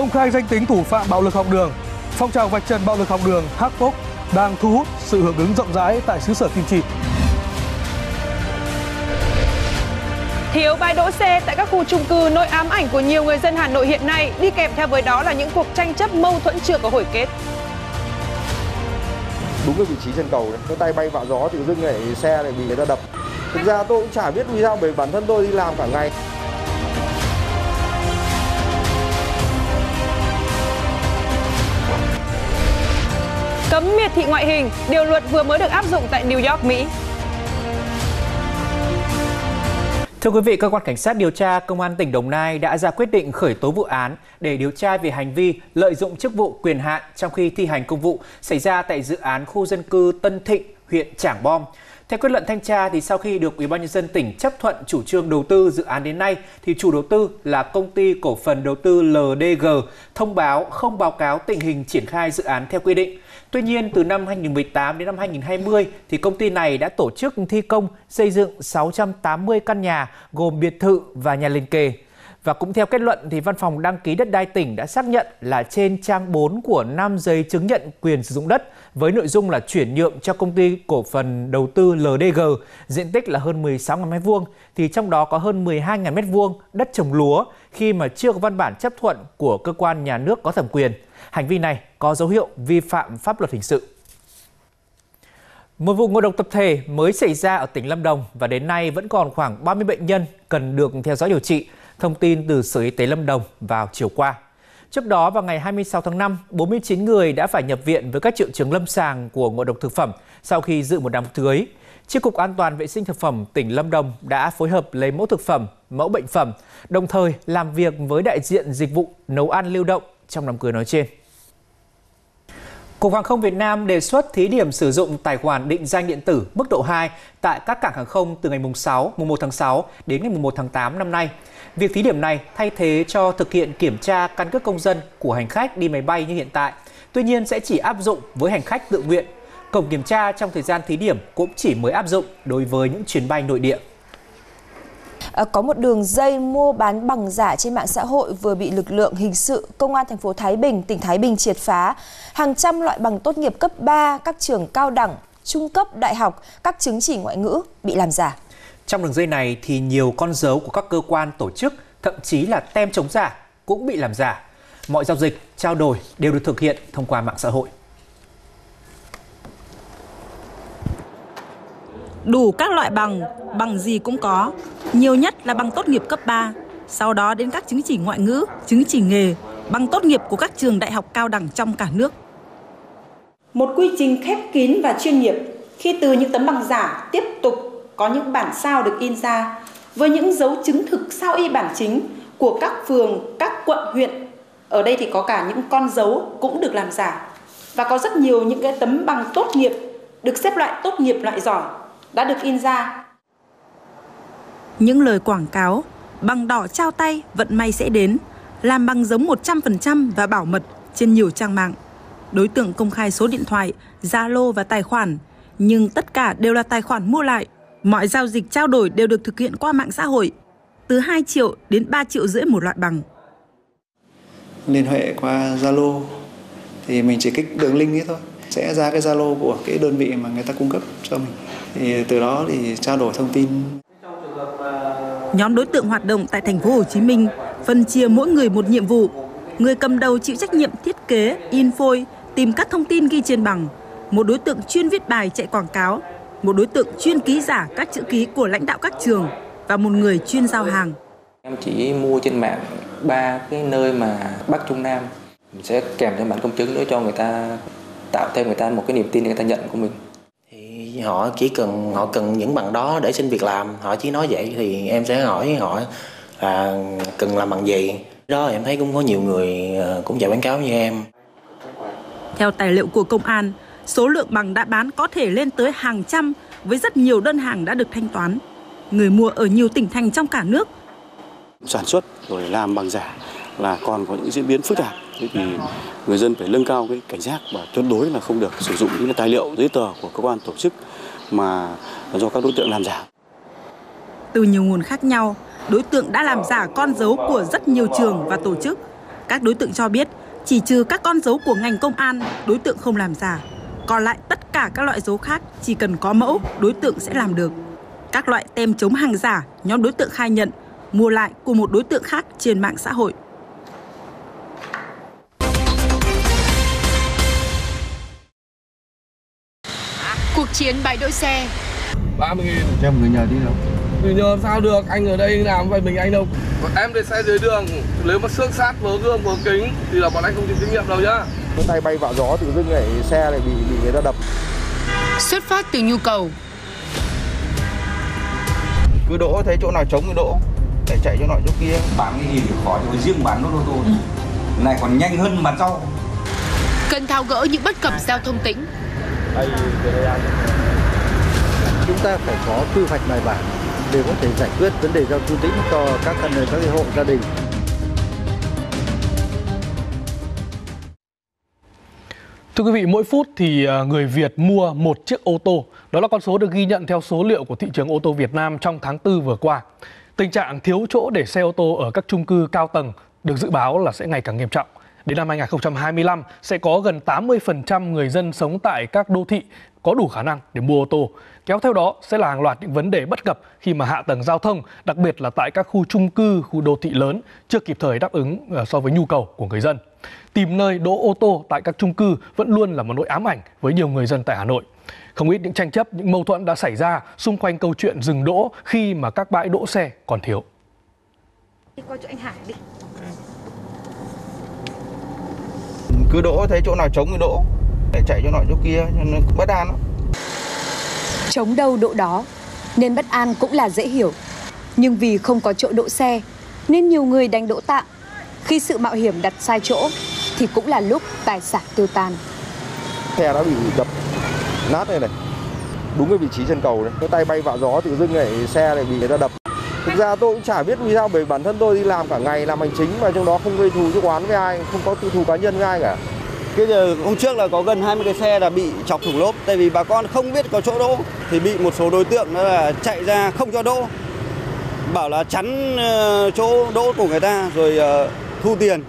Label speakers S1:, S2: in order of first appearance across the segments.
S1: Công khai danh tính thủ phạm bạo lực học đường, phong trào vạch trần bạo lực học đường Hakpok đang thu hút sự hưởng ứng rộng rãi tại xứ sở Kim Chi.
S2: Thiếu bãi đỗ xe tại các khu chung cư nỗi ám ảnh của nhiều người dân Hà Nội hiện nay, đi kèm theo với đó là những cuộc tranh chấp mâu thuẫn chưa có hồi kết.
S3: Đúng cái vị trí trên cầu đấy, cái tay bay vào gió tự dưng lại xe lại bị người ta đập. Thực ra tôi cũng chả biết vì sao bởi bản thân tôi đi làm cả ngày.
S2: Cấm miệt thị ngoại hình, điều luật vừa mới được áp dụng tại New York, Mỹ.
S4: Thưa quý vị, cơ quan cảnh sát điều tra công an tỉnh Đồng Nai đã ra quyết định khởi tố vụ án để điều tra về hành vi lợi dụng chức vụ quyền hạn trong khi thi hành công vụ xảy ra tại dự án khu dân cư Tân Thịnh, huyện Trảng Bom. Theo kết luận thanh tra thì sau khi được Ủy ban nhân dân tỉnh chấp thuận chủ trương đầu tư dự án đến nay thì chủ đầu tư là công ty cổ phần đầu tư LDG thông báo không báo cáo tình hình triển khai dự án theo quy định. Tuy nhiên, từ năm 2018 đến năm 2020 thì công ty này đã tổ chức thi công xây dựng 680 căn nhà gồm biệt thự và nhà liền kề. Và cũng theo kết luận thì Văn phòng đăng ký đất đai tỉnh đã xác nhận là trên trang 4 của 5 giấy chứng nhận quyền sử dụng đất với nội dung là chuyển nhượng cho công ty cổ phần đầu tư LDG diện tích là hơn 16.000 m2 thì trong đó có hơn 12.000 m2 đất trồng lúa khi mà chưa có văn bản chấp thuận của cơ quan nhà nước có thẩm quyền. Hành vi này có dấu hiệu vi phạm pháp luật hình sự. Một vụ ngộ độc tập thể mới xảy ra ở tỉnh Lâm Đồng và đến nay vẫn còn khoảng 30 bệnh nhân cần được theo dõi điều trị. Thông tin từ Sở Y tế Lâm Đồng vào chiều qua. Trước đó vào ngày 26 tháng 5, 49 người đã phải nhập viện với các triệu chứng lâm sàng của ngộ độc thực phẩm sau khi dự một đám cưới. Chi cục An toàn vệ sinh thực phẩm tỉnh Lâm Đồng đã phối hợp lấy mẫu thực phẩm, mẫu bệnh phẩm, đồng thời làm việc với đại diện dịch vụ nấu ăn lưu động trong đám cưới nói trên. Cục Hàng không Việt Nam đề xuất thí điểm sử dụng tài khoản định danh điện tử mức độ 2 tại các cảng hàng không từ ngày mùng 6, mùng 1 tháng 6 đến ngày mùng 1 tháng 8 năm nay. Việc thí điểm này thay thế cho thực hiện kiểm tra căn cước công dân của hành khách đi máy bay như hiện tại. Tuy nhiên sẽ chỉ áp dụng với hành khách tự nguyện. Cổng kiểm tra trong thời gian thí điểm cũng chỉ mới áp dụng đối với những chuyến bay nội địa.
S5: Ờ, có một đường dây mua bán bằng giả trên mạng xã hội vừa bị lực lượng hình sự công an thành phố Thái Bình, tỉnh Thái Bình triệt phá. Hàng trăm loại bằng tốt nghiệp cấp 3, các trường cao đẳng, trung cấp, đại học, các chứng chỉ ngoại ngữ bị làm giả.
S4: Trong đường dây này thì nhiều con dấu của các cơ quan tổ chức, thậm chí là tem chống giả cũng bị làm giả. Mọi giao dịch, trao đổi đều được thực hiện thông qua mạng xã hội.
S6: Đủ các loại bằng, bằng gì cũng có. Nhiều nhất là bằng tốt nghiệp cấp 3, sau đó đến các chứng chỉ ngoại ngữ, chứng chỉ nghề, bằng tốt nghiệp của các trường đại học cao đẳng trong cả nước.
S7: Một quy trình khép kín và chuyên nghiệp khi từ những tấm bằng giả tiếp tục có những bản sao được in ra với những dấu chứng thực sao y bản chính của các phường, các quận, huyện. Ở đây thì có cả những con dấu cũng được làm giả. Và có rất nhiều những cái tấm bằng tốt nghiệp được xếp loại tốt nghiệp loại giỏi đã được in ra.
S6: Những lời quảng cáo, bằng đỏ trao tay, vận may sẽ đến, làm bằng giống 100% và bảo mật trên nhiều trang mạng. Đối tượng công khai số điện thoại, Zalo và tài khoản, nhưng tất cả đều là tài khoản mua lại. Mọi giao dịch trao đổi đều được thực hiện qua mạng xã hội, từ 2 triệu đến 3 triệu rưỡi một loại bằng.
S8: Liên hệ qua Zalo thì mình chỉ kích đường link ấy thôi, sẽ ra cái Zalo của cái đơn vị mà người ta cung cấp cho mình thì từ đó thì trao đổi thông tin
S6: Nhóm đối tượng hoạt động tại thành phố Hồ Chí Minh phân chia mỗi người một nhiệm vụ. Người cầm đầu chịu trách nhiệm thiết kế, in phôi, tìm các thông tin ghi trên bằng. Một đối tượng chuyên viết bài chạy quảng cáo, một đối tượng chuyên ký giả các chữ ký của lãnh đạo các trường và một người chuyên giao hàng.
S9: Em chỉ mua trên mạng ba cái nơi mà Bắc Trung Nam mình sẽ kèm thêm bản công chứng nữa cho người ta tạo thêm người ta một cái niềm tin để người ta nhận của mình
S10: họ chỉ cần họ cần những bằng đó để xin việc làm. Họ chỉ nói vậy thì em sẽ hỏi họ là cần làm bằng gì. Đó em thấy cũng có nhiều người ờ, cũng chạy quảng cáo như em.
S6: Theo tài liệu của công an số lượng bằng đã bán có thể lên tới hàng trăm với rất nhiều đơn hàng đã được thanh toán. Người mua ở nhiều tỉnh thành trong cả nước.
S11: Sản xuất rồi làm bằng giả là còn có những diễn biến phức tạp thế thì người dân phải nâng cao cái cảnh giác và tuyệt đối là không được sử dụng những tài liệu giấy tờ của cơ quan tổ chức mà do các đối tượng làm giả.
S6: Từ nhiều nguồn khác nhau, đối tượng đã làm giả con dấu của rất nhiều trường và tổ chức. Các đối tượng cho biết chỉ trừ các con dấu của ngành công an, đối tượng không làm giả. Còn lại tất cả các loại dấu khác chỉ cần có mẫu, đối tượng sẽ làm được. Các loại tem chống hàng giả, nhóm đối tượng khai nhận mua lại của một đối tượng khác trên mạng xã hội.
S12: Chiến bãi đỗ xe.
S1: 30 nghìn.
S13: Cho người nhờ đi đâu?
S1: Người nhờ sao được, anh ở đây làm vậy mình anh đâu? Em để xe dưới đường, nếu mà xước sát vớ gương vớ kính Thì là bọn anh không chịu trách nhiệm đâu nhá.
S13: Cái tay bay vạ gió tự dưng lại xe lại bị bị người ta đập.
S12: Xuất phát từ nhu cầu.
S13: Cứ đỗ thấy chỗ nào trống cứ đỗ. Để chạy chỗ nọ chỗ kia.
S14: Bán cái gì thì khó chứ riêng bán nốt ô tô. Này còn nhanh hơn bán rau
S12: Cần tháo gỡ những bất cập giao thông
S13: Chúng ta phải có quy hoạch bài bản để có thể giải quyết vấn đề giao thông tĩnh cho các căn các hộ gia đình
S1: Thưa quý vị, mỗi phút thì à, người Việt mua một chiếc ô tô. Đó là con số được ghi nhận theo số liệu của thị trường ô tô Việt Nam trong tháng 4 vừa qua. Tình trạng thiếu chỗ để xe ô tô ở các chung cư cao tầng được dự báo là sẽ ngày càng nghiêm trọng. Đến năm 2025 sẽ có gần 80% người dân sống tại các đô thị có đủ khả năng để mua ô tô. Kéo theo đó sẽ là hàng loạt những vấn đề bất cập khi mà hạ tầng giao thông, đặc biệt là tại các khu chung cư, khu đô thị lớn chưa kịp thời đáp ứng ờ, so với nhu cầu của người dân. Tìm nơi đỗ ô tô tại các chung cư vẫn luôn là một nỗi ám ảnh với nhiều người dân tại Hà Nội. Không ít những tranh chấp, những mâu thuẫn đã xảy ra xung quanh câu chuyện dừng đỗ khi mà các bãi đỗ xe còn thiếu.
S7: Đi qua chỗ anh Hải đi.
S13: Cứ đỗ thấy chỗ nào trống cứ đỗ Để chạy chỗ nọ chỗ kia cho nên cũng bất an lắm
S15: Chống đâu độ đó, nên bất an cũng là dễ hiểu. Nhưng vì không có chỗ đỗ xe, nên nhiều người đánh đỗ tạm. Khi sự mạo hiểm đặt sai chỗ, thì cũng là lúc tài sản tiêu tan.
S13: Xe đã bị đập nát đây này Đúng cái vị trí chân cầu đấy Cái tay bay vạ gió tự dưng lại xe lại bị người ta đập Thực ra tôi cũng chả biết vì sao bởi bản thân tôi đi làm cả ngày làm hành chính mà trong đó không gây thù cái quán với ai, không có tư thù cá nhân với ai cả.
S16: Cái giờ hôm trước là có gần 20 cái xe là bị chọc thủng lốp tại vì bà con không biết có chỗ đỗ thì bị một số đối tượng đó là chạy ra không cho đỗ. Bảo là chắn ờ, chỗ đỗ của người ta rồi ờ, thu tiền.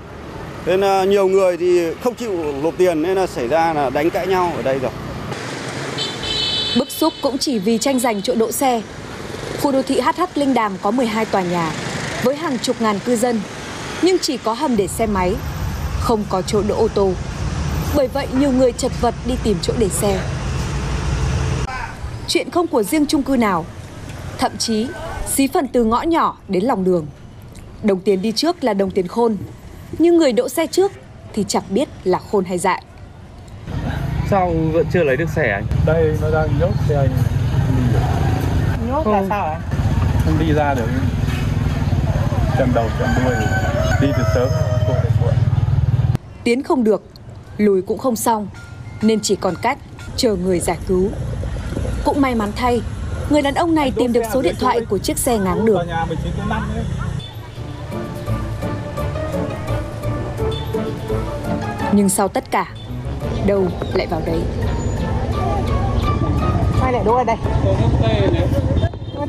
S16: Nên là nhiều người thì không chịu nộp tiền nên là xảy ra là đánh cãi nhau ở đây rồi.
S15: Bức xúc cũng chỉ vì tranh giành chỗ đỗ xe. Khu đô thị HH Linh Đàm có 12 tòa nhà với hàng chục ngàn cư dân, nhưng chỉ có hầm để xe máy, không có chỗ đỗ ô tô. Bởi vậy nhiều người chật vật đi tìm chỗ để xe. Chuyện không của riêng chung cư nào, thậm chí xí phần từ ngõ nhỏ đến lòng đường. Đồng tiền đi trước là đồng tiền khôn, nhưng người đỗ xe trước thì chẳng biết là khôn hay dại.
S17: Sao vẫn chưa lấy được xe anh?
S1: Đây nó đang nhốt xe anh.
S7: Nhốt là sao ạ?
S1: Không đi ra được. Chầm đầu chầm đuôi. Đi từ sớm không được muộn.
S15: Tiến không được, lùi cũng không xong, nên chỉ còn cách chờ người giải cứu. Cũng may mắn thay, người đàn ông này tìm được số điện thoại của chiếc xe ngáng đường. Nhưng sau tất cả, đâu lại vào đấy.
S7: Ai lại đỗ ở đây?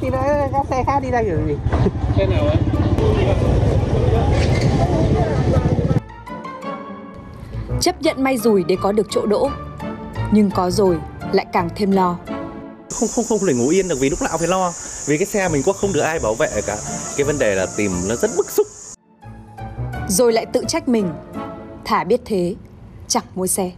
S7: Thì nó các xe khác đi đây kiểu gì?
S1: Xe nào ấy?
S15: Chấp nhận may rủi để có được chỗ đỗ, nhưng có rồi lại càng thêm lo.
S17: Không không không thể ngủ yên được vì lúc nào phải lo. Vì cái xe mình có không được ai bảo vệ cả. Cái vấn đề là tìm nó rất bức xúc.
S15: Rồi lại tự trách mình, thả biết thế, chẳng mua xe.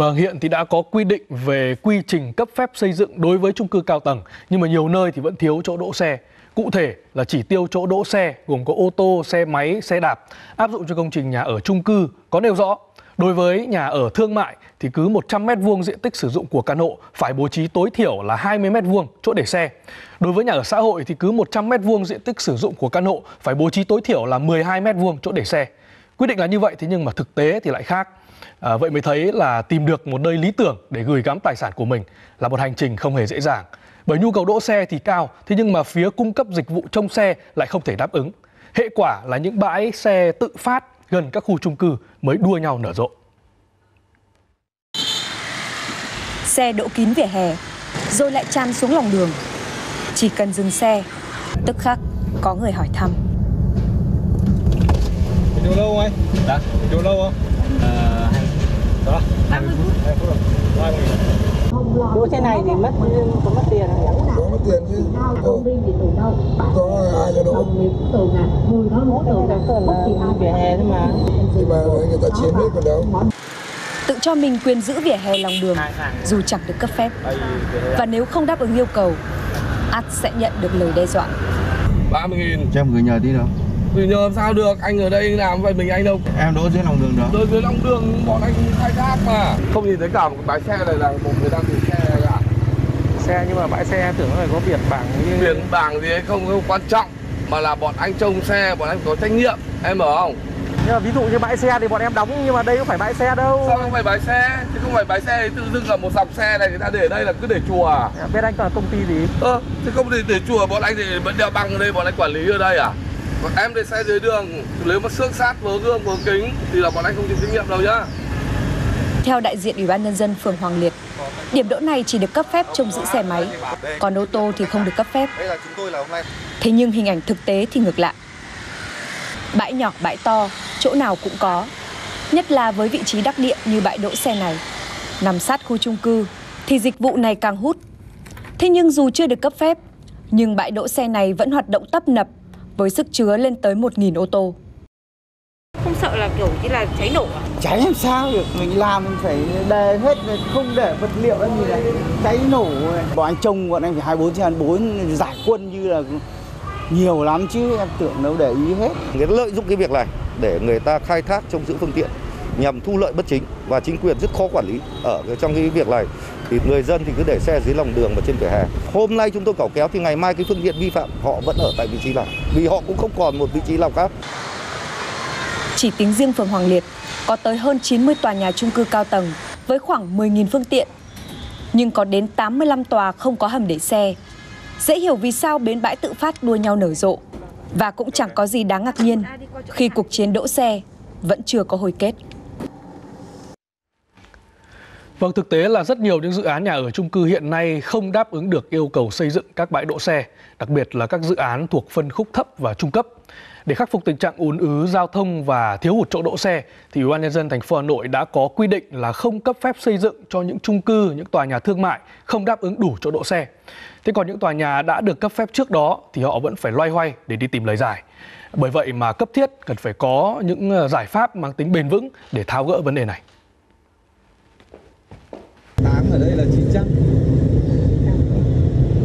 S1: Vâng, hiện thì đã có quy định về quy trình cấp phép xây dựng đối với chung cư cao tầng, nhưng mà nhiều nơi thì vẫn thiếu chỗ đỗ xe. Cụ thể là chỉ tiêu chỗ đỗ xe gồm có ô tô, xe máy, xe đạp áp dụng cho công trình nhà ở chung cư có nêu rõ Đối với nhà ở thương mại thì cứ 100 m2 diện tích sử dụng của căn hộ phải bố trí tối thiểu là 20 m2 chỗ để xe. Đối với nhà ở xã hội thì cứ 100 m2 diện tích sử dụng của căn hộ phải bố trí tối thiểu là 12 m2 chỗ để xe. Quyết định là như vậy thế nhưng mà thực tế thì lại khác. À, vậy mới thấy là tìm được một nơi lý tưởng để gửi gắm tài sản của mình là một hành trình không hề dễ dàng. Bởi nhu cầu đỗ xe thì cao, thế nhưng mà phía cung cấp dịch vụ trông xe lại không thể đáp ứng. Hệ quả là những bãi xe tự phát gần các khu chung cư mới đua nhau nở rộ.
S15: Xe đỗ kín vỉa hè, rồi lại tràn xuống lòng đường. Chỉ cần dừng xe, tức khắc có người hỏi thăm.
S18: Chỗ lâu anh? Dạ. Chỗ lâu không? Ờ, đó, 20 phút. 20 phút rồi. 20
S12: Đỗ xe này thì mất có mất tiền không?
S19: Có mất tiền chứ. Có ai cho đỗ.
S12: Vỉa hè thôi mà.
S19: Nhưng mà người ta chiếm hết còn đâu.
S15: Tự cho mình quyền giữ vỉa hè lòng đường dù chẳng được cấp phép. Và nếu không đáp ứng yêu cầu, ắt sẽ nhận được lời đe dọa.
S3: 30 nghìn
S20: Cho em gửi nhờ tí đâu.
S3: Gửi nhờ làm sao được, anh ở đây làm vậy mình anh đâu
S20: Em đỗ dưới lòng đường đó.
S3: Rồi dưới lòng đường bọn anh khai thác mà Không nhìn thấy cả một cái bãi xe này là một người đang gửi xe này cả
S12: Xe nhưng mà bãi xe tưởng phải có biển bảng như...
S3: Biển bảng gì ấy không, không quan trọng Mà là bọn anh trông xe, bọn anh có trách nhiệm Em ở không?
S12: Nhưng mà ví dụ như bãi xe thì bọn em đóng nhưng mà đây không phải bãi xe đâu.
S3: Sao không phải bãi xe? Chứ không phải bãi xe thì tự dưng là một dòng xe này người ta để đây là cứ để chùa à?
S12: Bên anh là công ty gì?
S3: Ơ, thế không để để chùa bọn anh thì vẫn đeo băng ở đây, bọn anh quản lý ở đây à? Còn em để xe dưới đường, nếu mà xước sát vớ gương vớ kính thì là bọn anh không chịu trách nhiệm đâu nhá.
S15: Theo đại diện Ủy ban Nhân dân phường Hoàng Liệt, điểm đỗ này chỉ được cấp phép trông giữ xe máy, còn ô tô thì không được cấp phép. Thế nhưng hình ảnh thực tế thì ngược lại. Bãi nhỏ, bãi to, chỗ nào cũng có. Nhất là với vị trí đắc địa như bãi đỗ xe này. Nằm sát khu chung cư thì dịch vụ này càng hút. Thế nhưng dù chưa được cấp phép, nhưng bãi đỗ xe này vẫn hoạt động tấp nập với sức chứa lên tới 1.000 ô tô.
S21: Không sợ là kiểu như là cháy nổ à?
S20: Cháy làm sao được, mình làm mình phải đề hết, không để vật liệu làm gì này, cháy nổ. Bọn anh trông bọn anh phải 24 trên 24 giải quân như là nhiều lắm chứ em tưởng đâu để ý hết.
S3: Người ta lợi dụng cái việc này để người ta khai thác trông giữ phương tiện nhằm thu lợi bất chính và chính quyền rất khó quản lý ở trong cái việc này thì người dân thì cứ để xe dưới lòng đường và trên vỉa hè. Hôm nay chúng tôi cẩu kéo thì ngày mai cái phương tiện vi phạm họ vẫn ở tại vị trí này vì họ cũng không còn một vị trí nào khác.
S15: Chỉ tính riêng phường Hoàng Liệt có tới hơn 90 tòa nhà chung cư cao tầng với khoảng 10.000 phương tiện. Nhưng có đến 85 tòa không có hầm để xe. Dễ hiểu vì sao bến bãi tự phát đua nhau nở rộ. Và cũng chẳng có gì đáng ngạc nhiên khi cuộc chiến đỗ xe vẫn chưa có hồi kết.
S1: Vâng, thực tế là rất nhiều những dự án nhà ở chung cư hiện nay không đáp ứng được yêu cầu xây dựng các bãi đỗ xe, đặc biệt là các dự án thuộc phân khúc thấp và trung cấp. Để khắc phục tình trạng ùn ứ giao thông và thiếu hụt chỗ đỗ xe, thì Ủy ban nhân dân thành phố Hà Nội đã có quy định là không cấp phép xây dựng cho những chung cư, những tòa nhà thương mại không đáp ứng đủ chỗ đỗ xe. Thế còn những tòa nhà đã được cấp phép trước đó thì họ vẫn phải loay hoay để đi tìm lời giải. Bởi vậy mà cấp thiết cần phải có những ờ, giải pháp mang tính bền vững để tháo gỡ vấn đề này.
S18: Ở đây là 900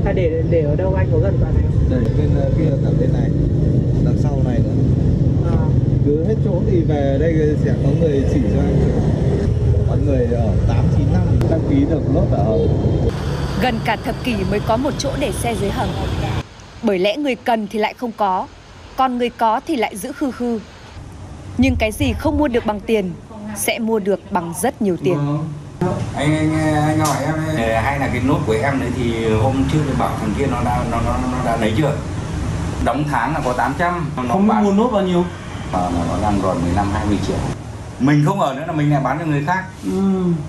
S12: À để để ở đâu anh có gần tòa này không?
S18: Để bên ờ, kia cả bên này Đằng sau này nữa Cứ hết chỗ thì về đây sẽ có người chỉ cho anh Có người ở 8, 9 năm đăng ký được lốt ở hầm
S15: Gần cả thập kỷ mới có một chỗ để xe dưới hầm. Bởi lẽ người cần thì lại không có, còn người có thì lại giữ khư khư. Nhưng cái gì không mua được bằng tiền sẽ mua được bằng rất nhiều tiền.
S14: Anh anh, anh hỏi em ấy, hay là cái nốt của em đấy thì hôm trước thì bảo thằng kia nó đã nó nó, nó đã lấy chưa? Đóng tháng là có 800 nó
S12: Không
S14: bán.
S12: mua nốt bao nhiêu?
S14: mà mà nó đang còn 15 20 triệu. Mình không ở nữa là mình lại bán cho người khác.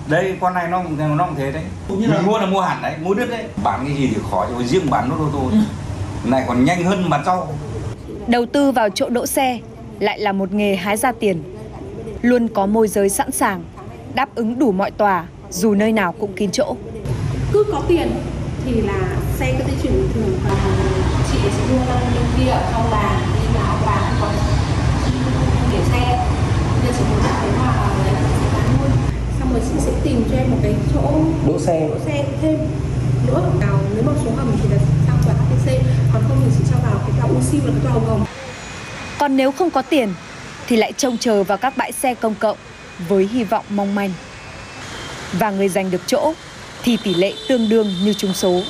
S14: Đây con này nó cũng nó cũng thế đấy.
S12: Cũng như
S14: mình
S12: là-
S14: mua là mua hẳn đấy mua đất đấy. Bán cái gì thì khó chứ riêng bán nốt ô tô. Này còn nhanh hơn bán rau
S15: Đầu tư vào chỗ đỗ xe lại là một nghề hái ra tiền. Luôn có môi giới sẵn sàng, đáp ứng đủ mọi tòa, dù nơi nào cũng kín chỗ.
S21: Cứ có tiền thì là xe có thể chuyển bình thường còn chị sẽ mua năm bên kia ở trong làng đi vào và còn để xe. Nên chị muốn thấy mà lấy là chị bán luôn. Xong rồi chị sẽ tìm cho em một cái chỗ
S12: Đỗ xe.
S21: đỗ xe thêm nữa. Nào nếu mà xuống hầm thì là sang tòa HTC còn không thì chị cho vào cái tòa UC là cái tòa hồng hồng
S15: Còn nếu không có tiền thì lại trông chờ vào các bãi xe công cộng với hy vọng mong manh. Và người giành được chỗ thì tỷ lệ tương đương như trúng số.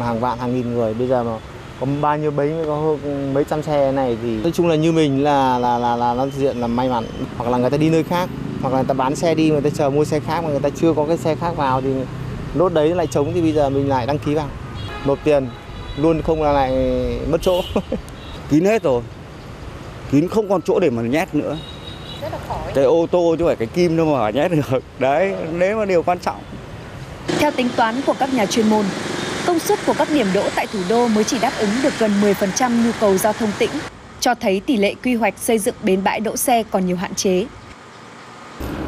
S20: hàng vạn hàng nghìn người bây giờ mà có bao nhiêu bấy có hơn mấy trăm xe này thì nói chung là như mình là là là là nó diện là may mắn. Hoặc là người ta đi nơi khác hoặc là người ta bán xe đi người ta chờ mua xe khác mà người ta chưa có cái xe khác vào thì lốt đấy lại trống thì bây giờ mình lại đăng ký vào. Nộp tiền luôn không là lại mất chỗ.
S16: Kín hết rồi. Kín không còn chỗ để mà nhét nữa cái ô tô chứ phải cái kim đâu mà nhét được đấy nếu mà điều quan trọng
S15: Theo tính toán của các nhà chuyên môn, Công suất của các điểm đỗ tại thủ đô mới chỉ đáp ứng được gần 10% nhu cầu giao thông tĩnh, cho thấy tỷ lệ quy hoạch xây dựng bến bãi đỗ xe còn nhiều hạn chế.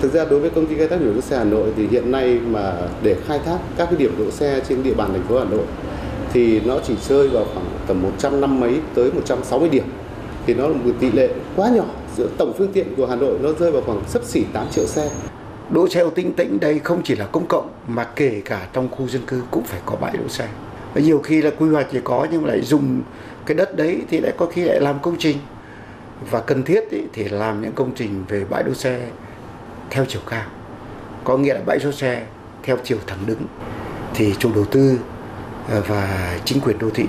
S22: Thực ra đối với công ty khai thác điểm đỗ xe Hà Nội thì hiện nay mà để khai thác các cái điểm đỗ xe trên địa bàn thành phố Hà Nội thì nó chỉ rơi vào khoảng tầm 100 năm mấy tới 160 điểm. Thì nó là một tỷ lệ quá nhỏ tổng phương tiện của Hà Nội nó rơi vào khoảng sấp xỉ 8 triệu xe.
S13: Đỗ xe ô tinh tĩnh đây không chỉ là công cộng mà kể cả trong khu dân cư cũng phải có bãi đỗ xe. Và nhiều khi là quy hoạch thì có nhưng lại dùng cái đất đấy thì lại có khi lại làm công trình và cần thiết ý, thì làm những công trình về bãi đỗ xe theo chiều cao có nghĩa là bãi đỗ xe theo chiều thẳng đứng thì chủ đầu tư ờ, và chính quyền đô thị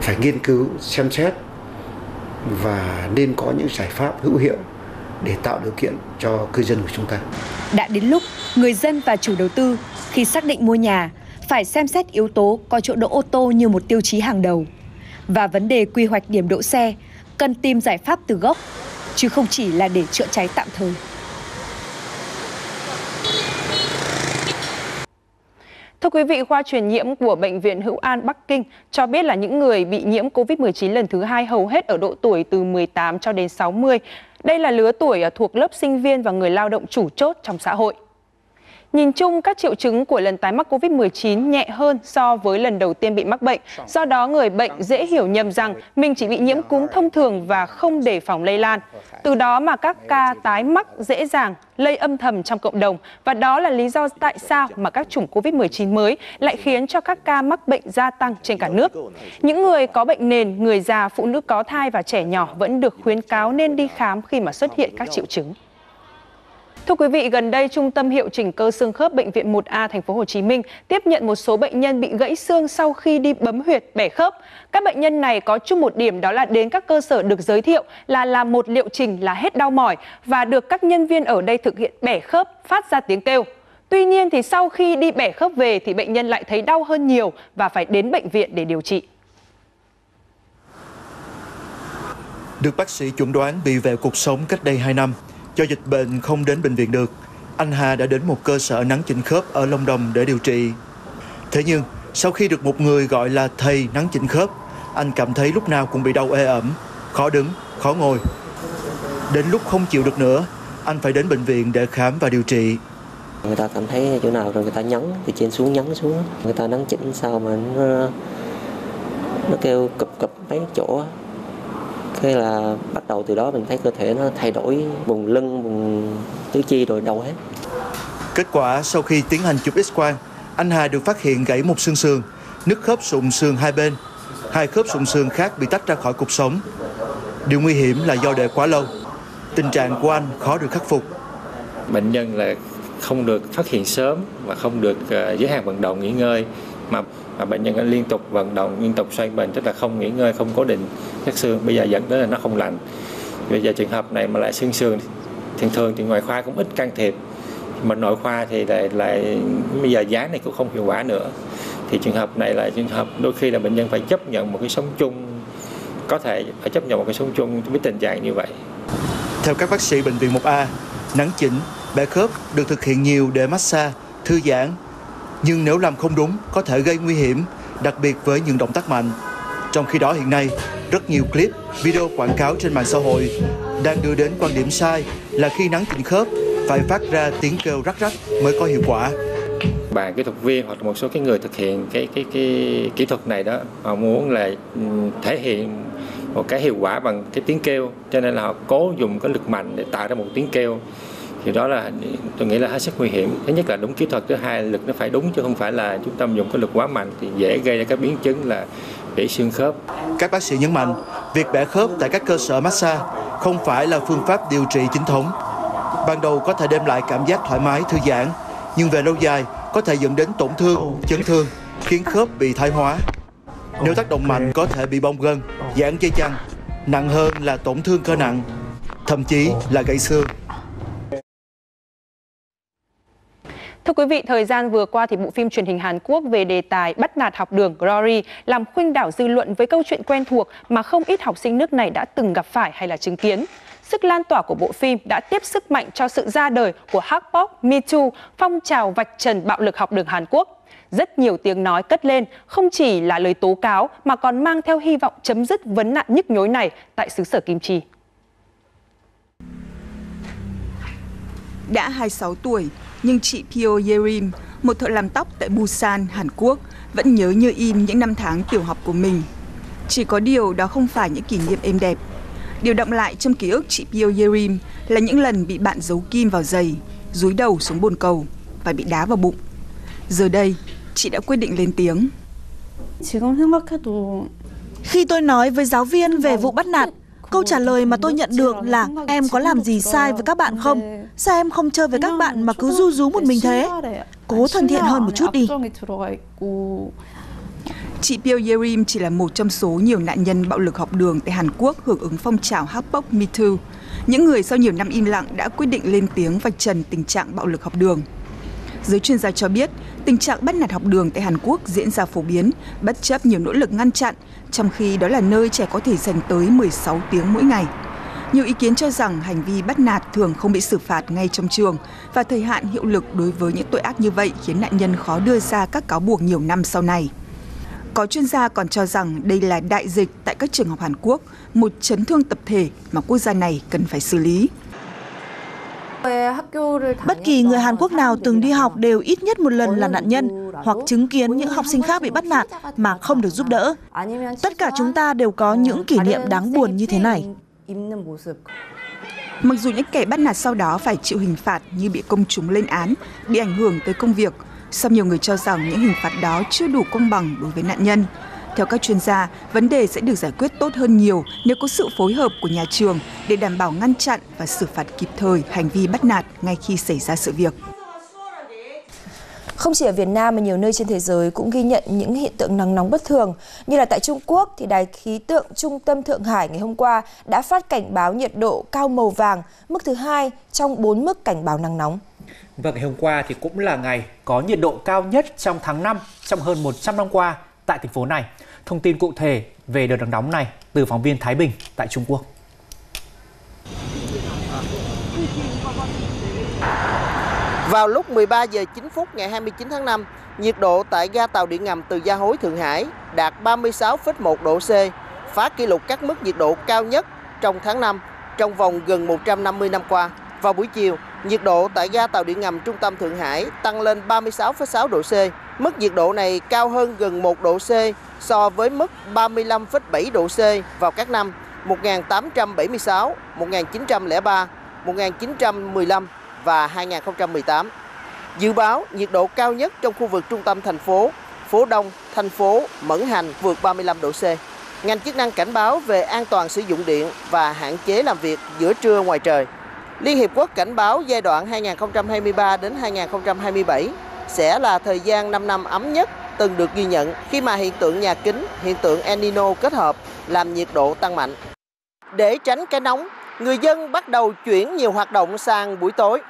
S13: phải nghiên cứu xem xét và nên có những giải pháp hữu hiệu để tạo điều kiện cho cư dân của chúng ta.
S15: Đã đến lúc người dân và chủ đầu tư khi xác định mua nhà phải xem xét yếu tố có chỗ đỗ ô tô như một tiêu chí hàng đầu. Và vấn đề quy hoạch điểm đỗ xe cần tìm giải pháp từ gốc, chứ không chỉ là để chữa cháy tạm thời.
S2: Thưa quý vị, khoa truyền nhiễm của Bệnh viện Hữu An Bắc Kinh cho biết là những người bị nhiễm COVID-19 lần thứ hai hầu hết ở độ tuổi từ 18 cho đến 60. Đây là lứa tuổi à, thuộc lớp sinh viên và người lao động chủ chốt trong xã hội. Nhìn chung, các triệu chứng của lần tái mắc COVID-19 nhẹ hơn so với lần đầu tiên bị mắc bệnh. Do đó, người bệnh dễ hiểu nhầm rằng mình chỉ bị nhiễm cúm thông thường và không đề phòng lây lan. Từ đó mà các ca tái mắc dễ dàng lây âm thầm trong cộng đồng. Và đó là lý do tại sao mà các chủng COVID-19 mới lại khiến cho các ca mắc bệnh gia tăng trên cả nước. Những người có bệnh nền, người già, phụ nữ có thai và trẻ nhỏ vẫn được khuyến cáo nên đi khám khi mà xuất hiện các triệu chứng. Thưa quý vị, gần đây Trung tâm Hiệu chỉnh cơ xương khớp Bệnh viện 1A thành phố Hồ Chí Minh tiếp nhận một số bệnh nhân bị gãy xương sau khi đi bấm huyệt bẻ khớp. Các bệnh nhân này có chung một điểm đó là đến các cơ sở được giới thiệu là làm một liệu trình là hết đau mỏi và được các nhân viên ở đây thực hiện bẻ khớp phát ra tiếng kêu. Tuy nhiên thì sau khi đi bẻ khớp về thì bệnh nhân lại thấy đau hơn nhiều và phải đến bệnh viện để điều trị.
S23: Được bác sĩ chuẩn đoán bị vẹo cuộc sống cách đây 2 năm, Do dịch bệnh không đến bệnh viện được, anh Hà đã đến một cơ sở nắng chỉnh khớp ở Long Đồng để điều trị. Thế nhưng, sau khi được một người gọi là thầy nắng chỉnh khớp, anh cảm thấy lúc nào cũng bị đau ê ẩm, khó đứng, khó ngồi. Đến lúc không chịu được nữa, anh phải đến bệnh viện để khám và điều trị.
S24: Người ta cảm thấy chỗ nào rồi người ta nhấn từ trên xuống nhấn xuống, người ta nắng chỉnh sao mà nó nó kêu cụp cụp mấy chỗ thế là bắt đầu từ đó mình thấy cơ thể nó thay đổi vùng lưng vùng tứ chi rồi đầu hết.
S23: Kết quả sau khi tiến hành chụp x quang anh Hà được phát hiện gãy một xương sườn nứt khớp sụn xương hai bên. Hai khớp sụn xương khác bị tách ra khỏi cuộc sống. Điều nguy hiểm là do để quá lâu. Tình trạng của anh khó được khắc phục.
S25: Bệnh nhân là không được phát hiện sớm và không được uh, giới hạn vận động nghỉ ngơi mà mà bệnh nhân liên tục vận động liên tục xoay bệnh tức là không nghỉ ngơi không cố định các xương. Bây giờ dẫn đến là nó không lành. Bây giờ trường hợp này mà lại xương sườn thường thường thì ngoại khoa cũng ít can thiệp mà nội khoa thì lại lại bây giờ giá này cũng không hiệu quả nữa. Thì trường hợp này là trường hợp đôi khi là bệnh nhân phải chấp nhận một cái sống chung có thể phải chấp nhận một cái sống chung với tình trạng như vậy.
S23: Theo các bác sĩ bệnh viện 1A nắng chỉnh bẻ khớp được thực hiện nhiều để massage thư giãn nhưng nếu làm không đúng có thể gây nguy hiểm, đặc biệt với những động tác mạnh. Trong khi đó hiện nay, rất nhiều clip, video quảng cáo trên mạng xã hội đang đưa đến quan điểm sai là khi nắng chỉnh khớp phải phát ra tiếng kêu rắc rắc mới có hiệu quả.
S25: Bạn kỹ thuật viên hoặc một số cái người thực hiện cái cái cái kỹ thuật này đó họ muốn là ừ, thể hiện một cái hiệu quả bằng cái tiếng kêu cho nên là họ cố dùng cái lực mạnh để tạo ra một tiếng kêu thì đó là, tôi nghĩ là hết sức nguy hiểm. Thứ nhất là đúng kỹ thuật, thứ hai lực nó phải đúng chứ không phải là chúng ta dùng cái lực quá mạnh thì dễ gây ra các biến chứng là gãy xương khớp.
S23: Các bác sĩ nhấn mạnh, việc bẻ khớp tại các cơ sở massage không phải là phương pháp điều trị chính thống. Ban đầu có thể đem lại cảm giác thoải mái, thư giãn, nhưng về lâu dài có thể dẫn đến tổn thương, chấn thương, khiến khớp bị thoái hóa. Nếu tác động mạnh, có thể bị bong gân, giãn dây chằng, nặng hơn là tổn thương cơ nặng, thậm chí là gãy xương.
S2: Thưa quý vị, thời gian vừa qua thì bộ phim truyền hình Hàn Quốc về đề tài bắt nạt học đường Glory làm khuynh đảo dư luận với câu chuyện quen thuộc mà không ít học sinh nước này đã từng gặp phải hay là chứng kiến. Sức lan tỏa của bộ phim đã tiếp sức mạnh cho sự ra đời của Hakpok, Me Too, phong trào vạch trần bạo lực học đường Hàn Quốc. Rất nhiều tiếng nói cất lên, không chỉ là lời tố cáo mà còn mang theo hy vọng chấm dứt vấn nạn nhức nhối này tại xứ sở Kim Chi.
S26: Đã 26 tuổi, nhưng chị Pyo Yerim, một thợ làm tóc tại Busan, Hàn Quốc, vẫn nhớ như in những năm tháng tiểu học của mình. Chỉ có điều đó không phải những kỷ niệm êm đẹp. Điều động lại trong ký ức chị Pyo Yerim là những lần bị bạn giấu kim vào giày, dúi đầu xuống bồn cầu và bị đá vào bụng. Giờ đây, chị đã quyết định lên tiếng.
S8: Khi tôi nói với giáo viên về vụ bắt nạt, câu trả lời mà tôi nhận được là em có làm gì sai với các bạn không? Sao em không chơi với các bạn mà cứ du rú một mình thế? Cố thân thiện hơn một chút đi.
S26: Chị Pyo Yerim chỉ là một trong số nhiều nạn nhân bạo lực học đường tại Hàn Quốc hưởng ứng phong trào Hapok Me Too. Những người sau nhiều năm im lặng đã quyết định lên tiếng vạch trần tình trạng bạo lực học đường. Giới chuyên gia cho biết, tình trạng bắt nạt học đường tại Hàn Quốc diễn ra phổ biến, bất chấp nhiều nỗ lực ngăn chặn, trong khi đó là nơi trẻ có thể dành tới 16 tiếng mỗi ngày. Nhiều ý kiến cho rằng hành vi bắt nạt thường không bị xử phạt ngay trong trường và thời hạn hiệu lực đối với những tội ác như vậy khiến nạn nhân khó đưa ra các cáo buộc nhiều năm sau này. Có chuyên gia còn cho rằng đây là đại dịch tại các trường học Hàn Quốc, một chấn thương tập thể mà quốc gia này cần phải xử lý.
S8: Bất kỳ người Hàn Quốc nào từng đi học đều ít nhất một lần là nạn nhân hoặc chứng kiến những học sinh khác bị bắt nạt mà không được giúp đỡ. Tất cả chúng ta đều có những kỷ niệm đáng buồn như thế này.
S26: Mặc dù những kẻ bắt nạt sau đó phải chịu hình phạt như bị công chúng lên án, bị ảnh hưởng tới công việc, song nhiều người cho rằng những hình phạt đó chưa đủ công bằng đối với nạn nhân. Theo các chuyên gia, vấn đề sẽ được giải quyết tốt hơn nhiều nếu có sự phối hợp của nhà trường để đảm bảo ngăn chặn và xử phạt kịp thời hành vi bắt nạt ngay khi xảy ra sự việc.
S27: Không chỉ ở Việt Nam mà nhiều nơi trên thế giới cũng ghi nhận những hiện tượng nắng nóng bất thường. Như là tại Trung Quốc thì Đài khí tượng Trung tâm Thượng Hải ngày hôm qua đã phát cảnh báo nhiệt độ cao màu vàng, mức thứ hai trong 4 mức cảnh báo nắng nóng.
S4: Và ngày hôm qua thì cũng là ngày có nhiệt độ cao nhất trong tháng 5 trong hơn 100 năm qua tại thành phố này. Thông tin cụ thể về đợt nắng nóng này từ phóng viên Thái Bình tại Trung Quốc.
S28: Vào lúc 13 giờ 9 phút ngày 29 tháng 5, nhiệt độ tại ga tàu điện ngầm từ Gia Hối Thượng Hải đạt 36,1 độ C, phá kỷ lục các mức nhiệt độ cao nhất trong tháng 5 trong vòng gần 150 năm qua. Vào buổi chiều, nhiệt độ tại ga tàu điện ngầm trung tâm Thượng Hải tăng lên 36,6 độ C. Mức nhiệt độ này cao hơn gần 1 độ C so với mức 35,7 độ C vào các năm 1876, 1903, 1915 và 2018. Dự báo nhiệt độ cao nhất trong khu vực trung tâm thành phố, phố Đông, thành phố Mẫn Hành vượt 35 độ C. Ngành chức năng cảnh báo về an toàn sử dụng điện và hạn chế làm việc giữa trưa ngoài trời. Liên Hiệp Quốc cảnh báo giai đoạn 2023 đến 2027 sẽ là thời gian 5 năm ấm nhất từng được ghi nhận khi mà hiện tượng nhà kính, hiện tượng El Nino kết hợp làm nhiệt độ tăng mạnh. Để tránh cái nóng, người dân bắt đầu chuyển nhiều hoạt động sang buổi tối.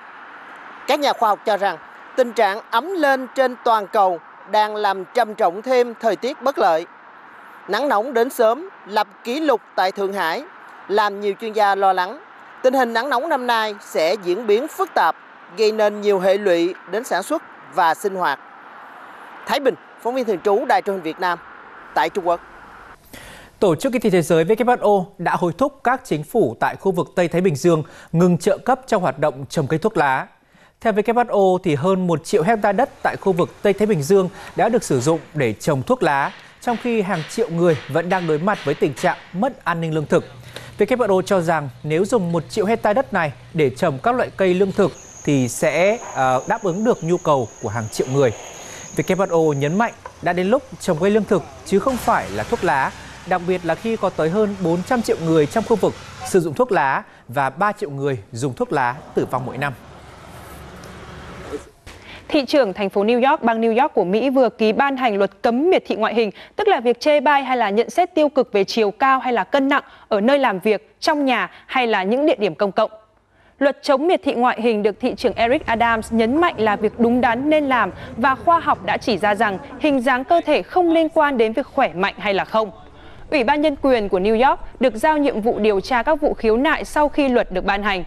S28: Các nhà khoa học cho rằng tình trạng ấm lên trên toàn cầu đang làm trầm trọng thêm thời tiết bất lợi. Nắng nóng đến sớm, lập kỷ lục tại Thượng Hải, làm nhiều chuyên gia lo lắng. Tình hình nắng nóng năm nay sẽ diễn biến phức tạp, gây nên nhiều hệ lụy đến sản xuất và sinh hoạt. Thái Bình, phóng viên thường trú Đài truyền hình Việt Nam tại Trung Quốc.
S4: Tổ chức Y tế Thế giới WHO đã hối thúc các chính phủ tại khu vực Tây Thái Bình Dương ngừng trợ cấp trong hoạt động trồng cây thuốc lá. Theo WHO, thì hơn 1 triệu hecta đất tại khu vực Tây Thái Bình Dương đã được sử dụng để trồng thuốc lá, trong khi hàng triệu người vẫn đang đối mặt với tình trạng mất an ninh lương thực. WHO cho rằng nếu dùng 1 triệu hecta đất này để trồng các loại cây lương thực thì sẽ uh, đáp ứng được nhu cầu của hàng triệu người. WHO nhấn mạnh đã đến lúc trồng cây lương thực chứ không phải là thuốc lá, đặc biệt là khi có tới hơn 400 triệu người trong khu vực sử dụng thuốc lá và 3 triệu người dùng thuốc lá tử vong mỗi năm.
S2: Thị trưởng thành phố New York, bang New York của Mỹ vừa ký ban hành luật cấm miệt thị ngoại hình, tức là việc chê bai hay là nhận xét tiêu cực về chiều cao hay là cân nặng ở nơi làm việc, trong nhà hay là những địa điểm công cộng. Luật chống miệt thị ngoại hình được thị trưởng Eric Adams nhấn mạnh là việc đúng đắn nên làm và khoa học đã chỉ ra rằng hình dáng cơ thể không liên quan đến việc khỏe mạnh hay là không. Ủy ban Nhân quyền của New York được giao nhiệm vụ điều tra các vụ khiếu nại sau khi luật được ban hành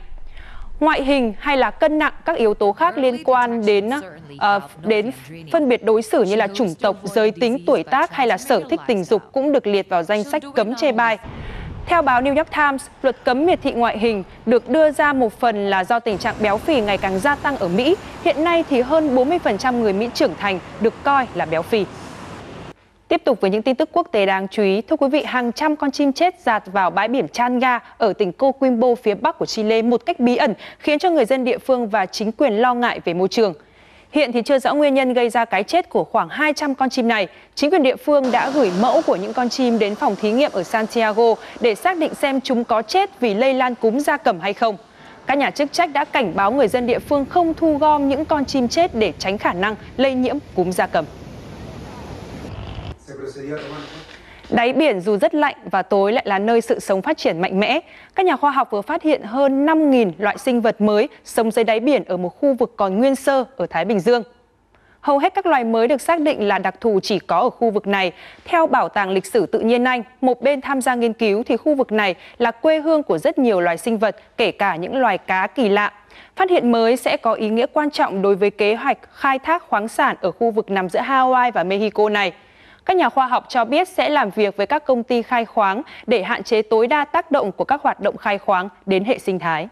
S2: ngoại hình hay là cân nặng các yếu tố khác liên quan đến uh, đến phân biệt đối xử như là chủng tộc, giới tính, tuổi tác hay là sở thích tình dục cũng được liệt vào danh sách cấm chê bai. Theo báo New York Times, luật cấm miệt thị ngoại hình được đưa ra một phần là do tình trạng béo phì ngày càng gia tăng ở Mỹ. Hiện nay thì hơn 40% người Mỹ trưởng thành được coi là béo phì. Tiếp tục với những tin tức quốc tế đáng chú ý, thưa quý vị, hàng trăm con chim chết giạt vào bãi biển Changa ở tỉnh Coquimbo phía bắc của Chile một cách bí ẩn, khiến cho người dân địa phương và chính quyền lo ngại về môi trường. Hiện thì chưa rõ nguyên nhân gây ra cái chết của khoảng 200 con chim này. Chính quyền địa phương đã gửi mẫu của những con chim đến phòng thí nghiệm ở Santiago để xác định xem chúng có chết vì lây lan cúm gia cầm hay không. Các nhà chức trách đã cảnh báo người dân địa phương không thu gom những con chim chết để tránh khả năng lây nhiễm cúm gia cầm. Đáy biển dù rất lạnh và tối lại là nơi sự sống phát triển mạnh mẽ. Các nhà khoa học vừa phát hiện hơn 5.000 loại sinh vật mới sống dưới đáy biển ở một khu vực còn nguyên sơ ở Thái Bình Dương. Hầu hết các loài mới được xác định là đặc thù chỉ có ở khu vực này. Theo Bảo tàng Lịch sử Tự nhiên Anh, một bên tham gia nghiên cứu thì khu vực này là quê hương của rất nhiều loài sinh vật, kể cả những loài cá kỳ lạ. Phát hiện mới sẽ có ý nghĩa quan trọng đối với kế hoạch khai thác khoáng sản ở khu vực nằm giữa Hawaii và Mexico này. Các nhà khoa học cho biết sẽ làm việc với các công ty khai khoáng để hạn chế tối đa tác động của các hoạt động khai khoáng đến hệ sinh thái.